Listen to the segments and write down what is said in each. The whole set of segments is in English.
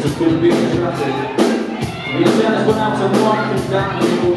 Just couldn't be distracted. He sent us one out to walk and down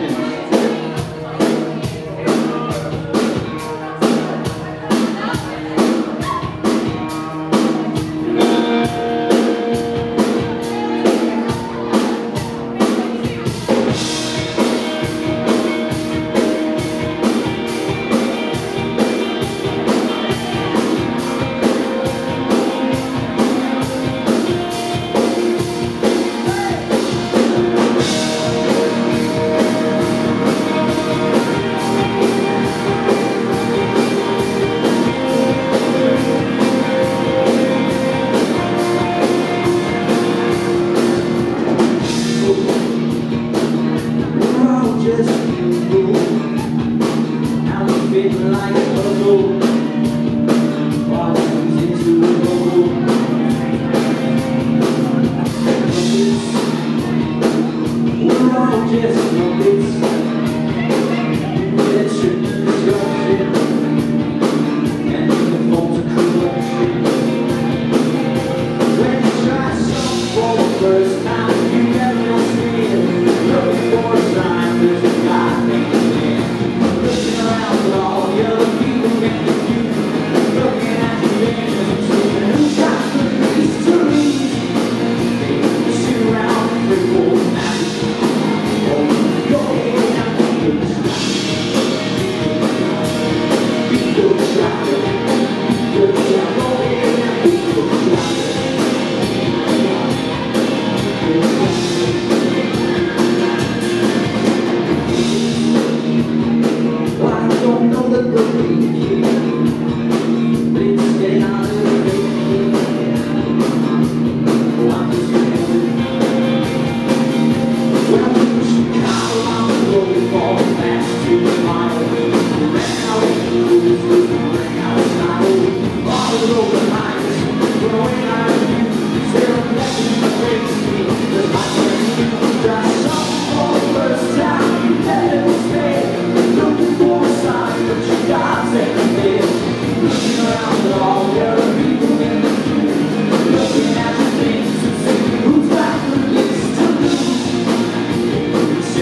windows down.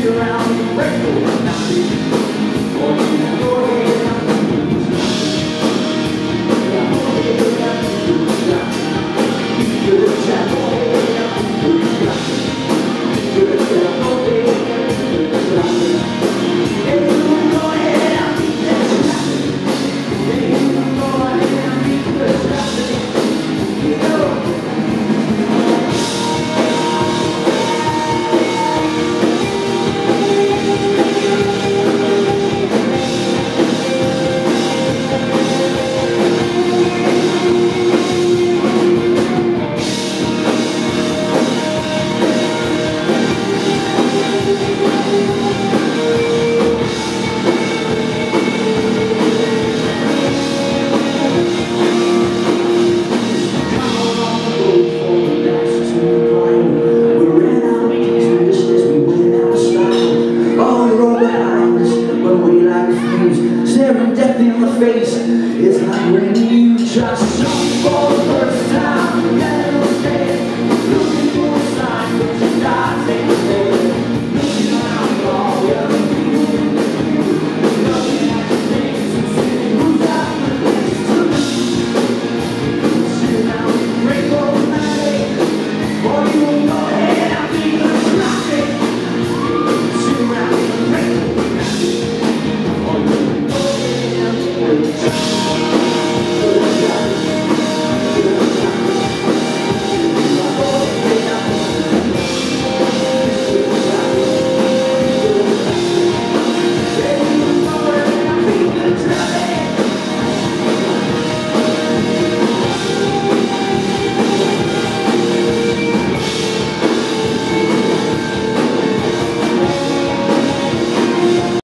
around the record. when you just